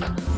Thank you.